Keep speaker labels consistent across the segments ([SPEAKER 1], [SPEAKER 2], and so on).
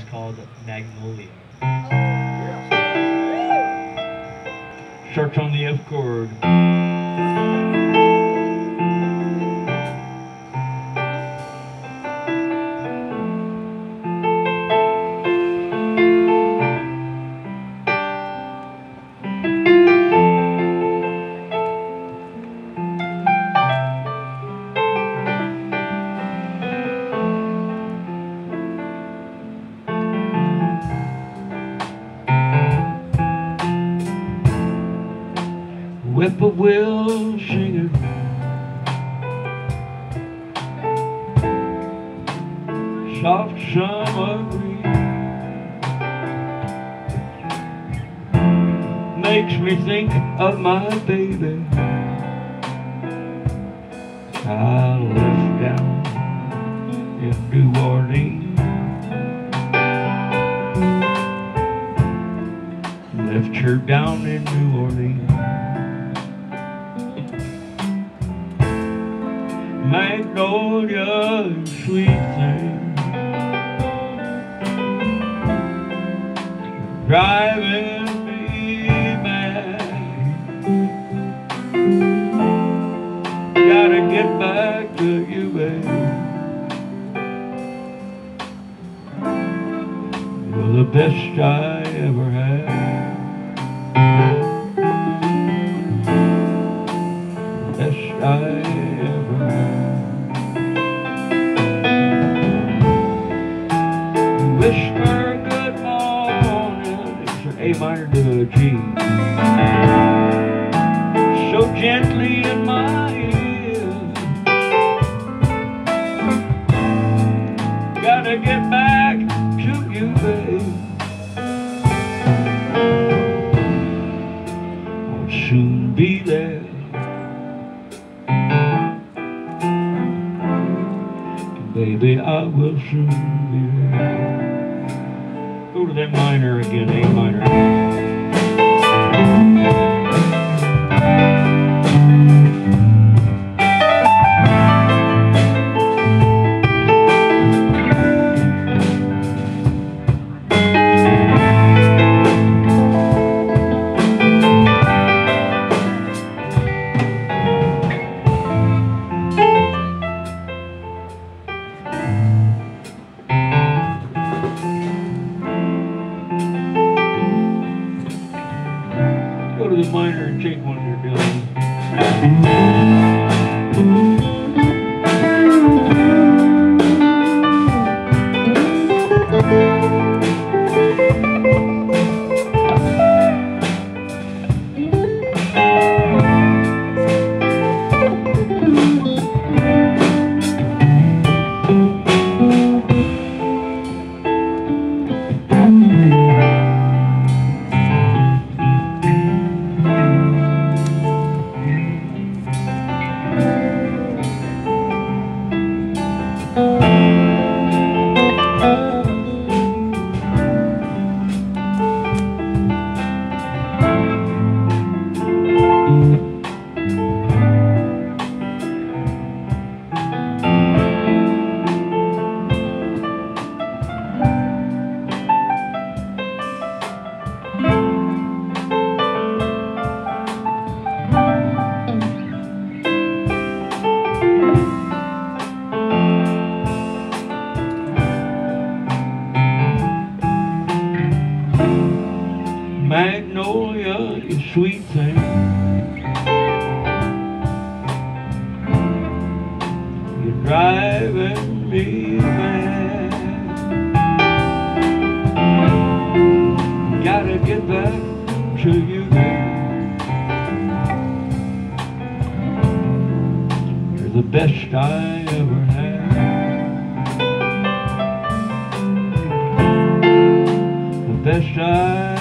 [SPEAKER 1] is called Magnolia. Oh. Starts on the F chord. Whippoorwill singing soft summer breeze makes me think of my baby. I left down in New Orleans. Left her down in New Orleans magnolia, sweet thing. Driving me mad. Gotta get back to you, babe. You're the best I ever had. So gently in my ear. Gotta get back to you, babe. I'll soon be there. Baby, I will soon be there. Go to that minor again, A minor. Doing. Sweet thing. You're driving me mad. Gotta get back to you. You're the best I ever had. The best I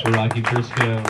[SPEAKER 1] For. Rocky Frisco.